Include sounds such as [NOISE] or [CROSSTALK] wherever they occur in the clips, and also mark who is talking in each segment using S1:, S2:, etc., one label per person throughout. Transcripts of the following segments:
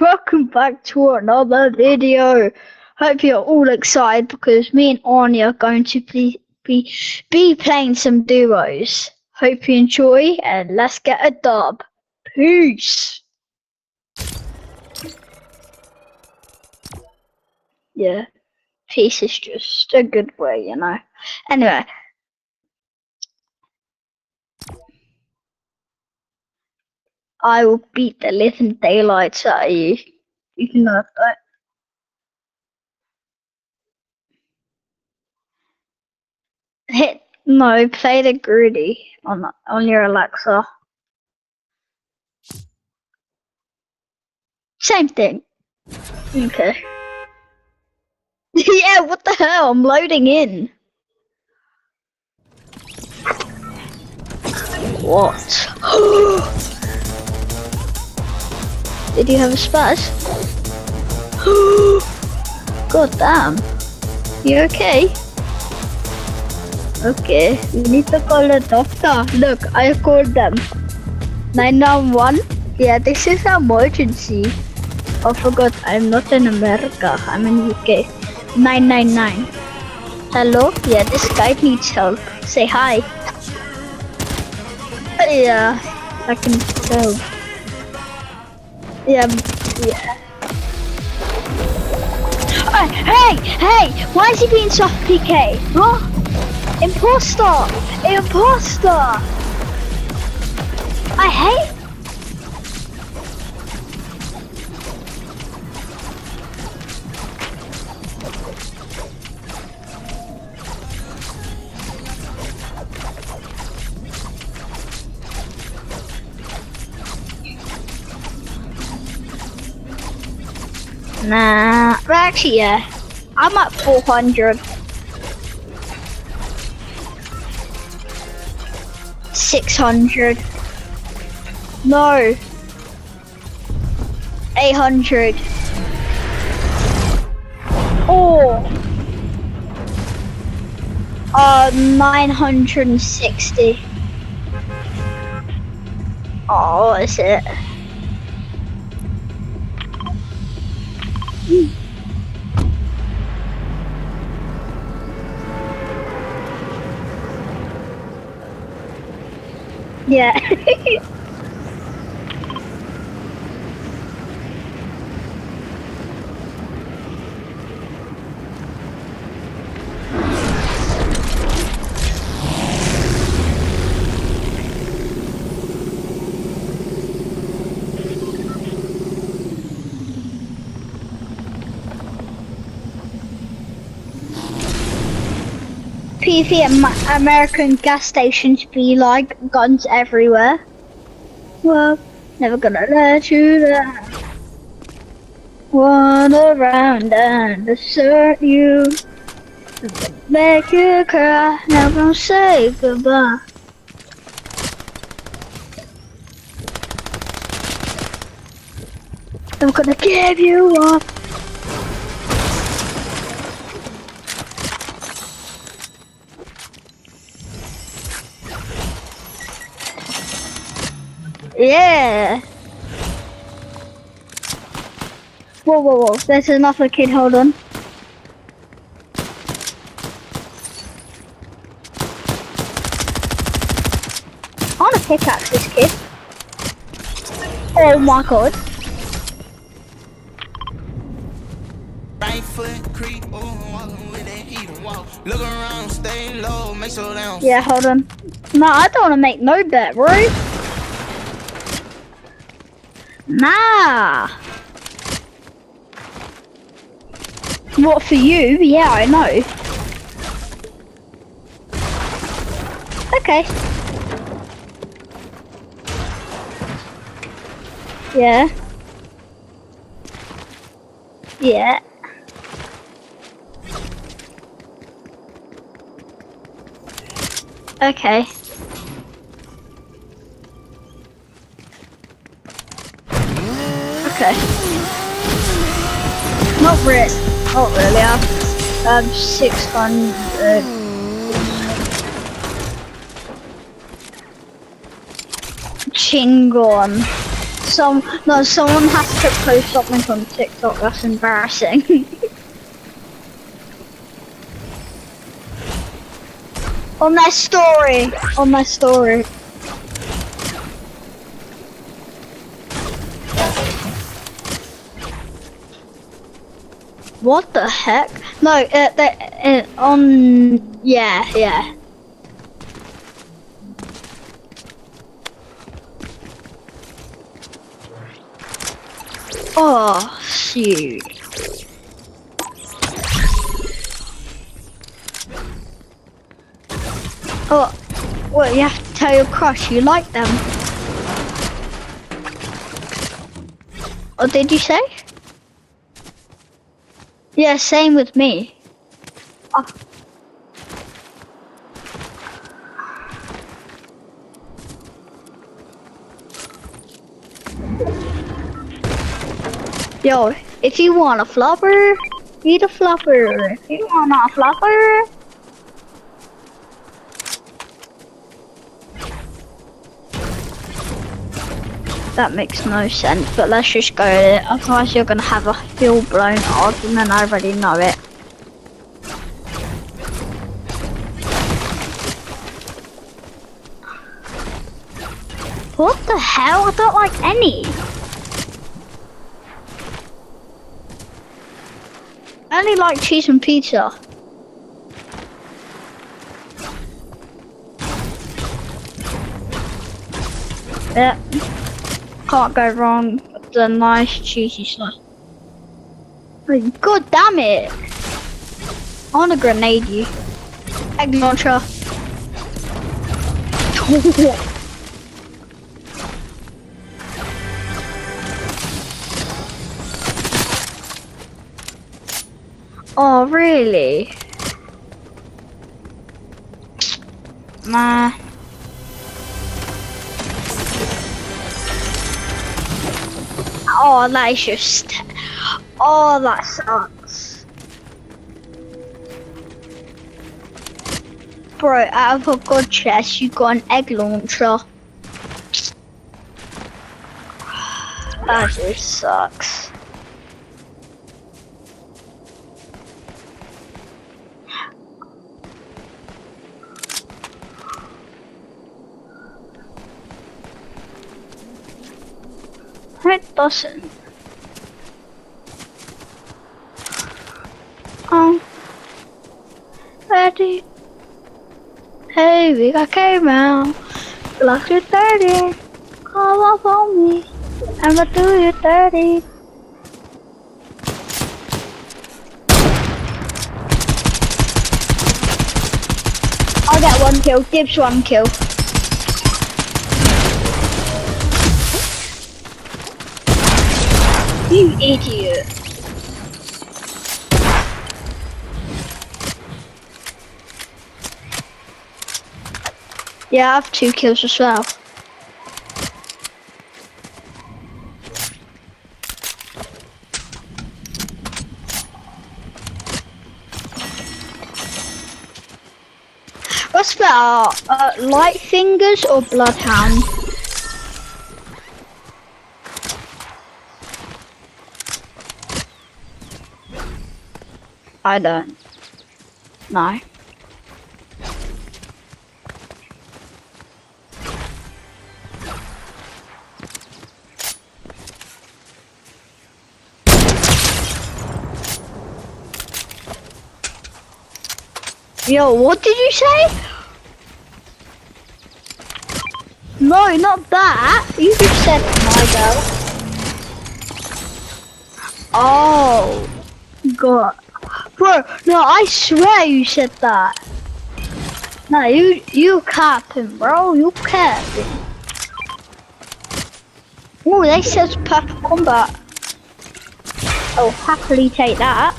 S1: Welcome back to another video. Hope you're all excited because me and Arnie are going to be be, be playing some duos. Hope you enjoy and let's get a dub. Peace. Yeah, peace is just a good way, you know. Anyway. I will beat the living daylights out of you. You can have that. Hit no, play the Grudy on on your Alexa. Same thing. Okay. [LAUGHS] yeah, what the hell? I'm loading in. What? [GASPS] [GASPS] [GASPS] Did you have a spaz? [GASPS] God damn. You okay? Okay, we need to call a doctor. Look, I called them. 911? Yeah, this is an emergency. Oh, forgot, I'm not in America. I'm in UK. 999. Hello? Yeah, this guy needs help. Say hi. Yeah, I can tell. Yeah, yeah. Hey, hey, why is he being soft PK? Huh? Imposter! Imposter! I hate. Nah, but actually, yeah. I'm at 400. 600. No. 800. Oh. Uh, 960. Oh, is it? Yeah. [LAUGHS] PV Am- American gas stations be like guns everywhere. Well, never gonna let you down. Run around and desert you. Make you cry, never say goodbye. I'm gonna give you up. Yeah. Whoa, whoa, whoa. There's another kid. Hold on. I want to pickaxe this kid. Oh my god.
S2: Right foot creep, oh, walking with that heat walk. Look around, stay low, make sure they
S1: Yeah, hold on. No, I don't want to make no bet, bro. Nah. What for you? Yeah, I know. Okay. Yeah. Yeah. Okay. Okay. Not really. Not really. I've, um, 600. Chingon. some no, someone has to post something on TikTok. That's embarrassing. [LAUGHS] on their story. On their story. What the heck? No, uh, uh, on yeah, yeah. Oh, shoot. Oh, well, you have to tell your crush you like them. What did you say? Yeah, same with me. Oh. Yo, if you want a flopper, eat a flopper. If you want a flopper, that makes no sense, but let's just go with it. Otherwise you're gonna have a full-blown argument, And then I already know it. What the hell? I don't like any. I only like cheese and pizza. Yeah. Can't go wrong with the nice cheesy slice. God damn it! I want to grenade you. Egg launcher. [LAUGHS] oh, really? Nah. Oh, that is just. Oh, that sucks. Bro, out of a god chest, you got an egg launcher. That just sucks. It doesn't. Um. Ready. Hey, we got K-Mail. Lock your 30. Call up on me. I'ma do you 30. I'll get one kill. Dibs one kill. You idiot. Yeah, I have two kills as well. What's better, uh, light fingers or bloodhound? I don't. No. Yo, what did you say? No, not that. You just said my girl. Oh, God. Bro, no, I swear you said that. No, you, you capping, bro. You capping. Oh, they says perfect combat. I'll happily take that.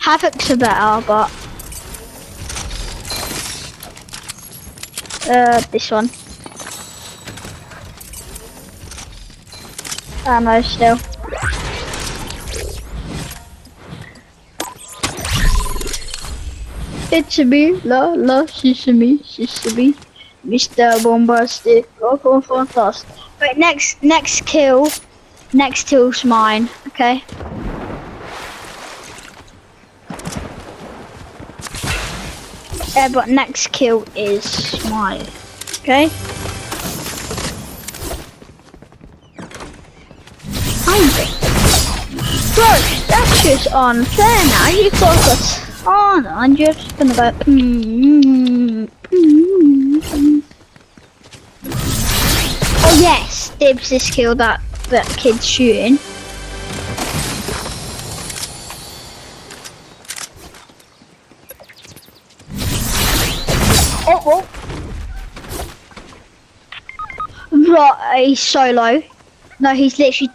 S1: Havoc's are better, but uh, this one. Ammo still. It's a me, la la, sesame, sesame, Mr. Bombastic. Welcome fast. Wait, next next kill. Next kill's mine, okay? Yeah, but next kill is mine. Okay? Just unfair now. You got us on and you're just gonna go mm, mm, mm. Oh yes, Dibs just killed that that kid shooting. Oh, oh. Right, he's so low. No, he's literally.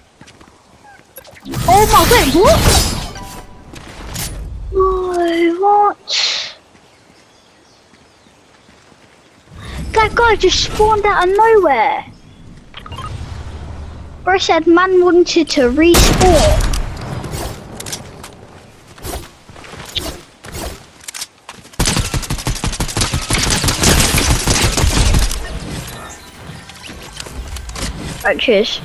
S1: Oh my god, what? What? That guy just spawned out of nowhere. Bro said man wanted to respawn. Cheers.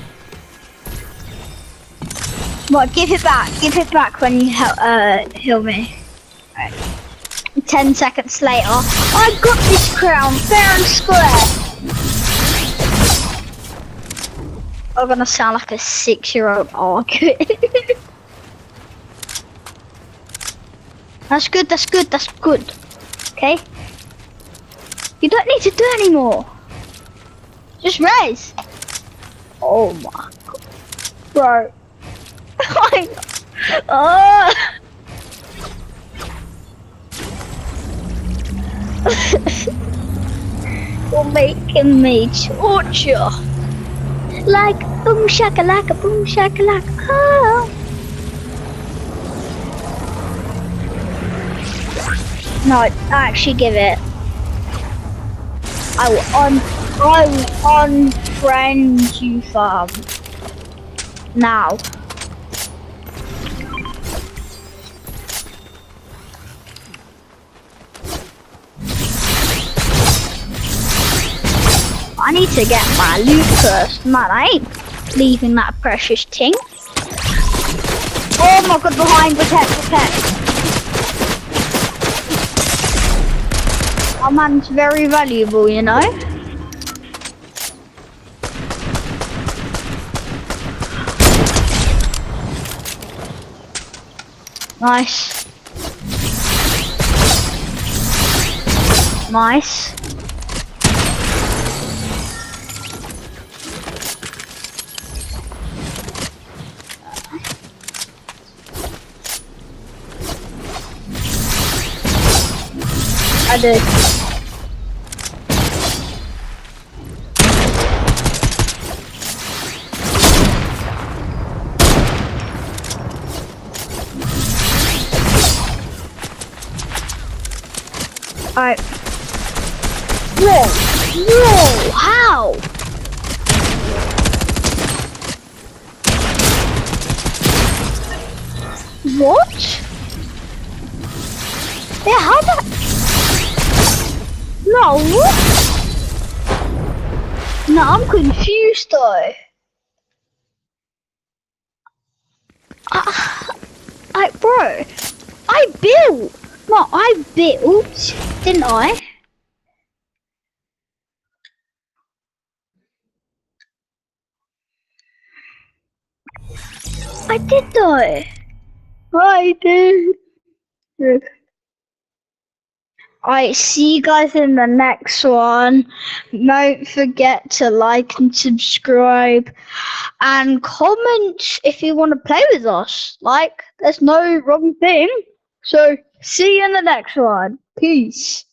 S1: What? Give it back. Give it back when you help, uh, heal me. Right. Ten seconds later, I got this crown fair and square. I'm gonna sound like a six-year-old arguing. [LAUGHS] that's good. That's good. That's good. Okay. You don't need to do anymore. Just raise. Oh my god. Bro. [LAUGHS] I [LAUGHS] You're making me torture. Like boom shakalaka, boom shakalaka. Oh. [GASPS] No, I actually give it. I will un I will unfriend you fam. Now. I need to get my loot first, man. I ain't leaving that precious thing. Oh my god, behind, protect, protect. Our man's very valuable, you know? Nice. Nice. I did. Alright. Whoa! Whoa! How? What? Yeah, how the... No! No, I'm confused though. I, I, bro, I built. No, I built, didn't I? I did though. I did. Alright, see you guys in the next one. Don't forget to like and subscribe and comment if you want to play with us. Like, there's no wrong thing. So, see you in the next one. Peace.